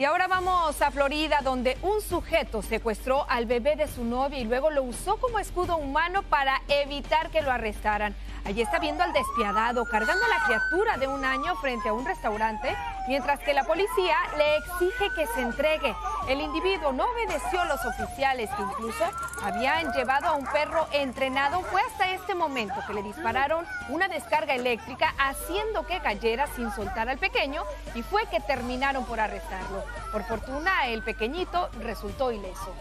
Y ahora vamos a Florida, donde un sujeto secuestró al bebé de su novia y luego lo usó como escudo humano para evitar que lo arrestaran. Allí está viendo al despiadado cargando a la criatura de un año frente a un restaurante, mientras que la policía le exige que se entregue. El individuo no obedeció a los oficiales que incluso habían llevado a un perro entrenado. Fue hasta este momento que le dispararon una descarga eléctrica haciendo que cayera sin soltar al pequeño y fue que terminaron por arrestarlo. Por fortuna, el pequeñito resultó ileso.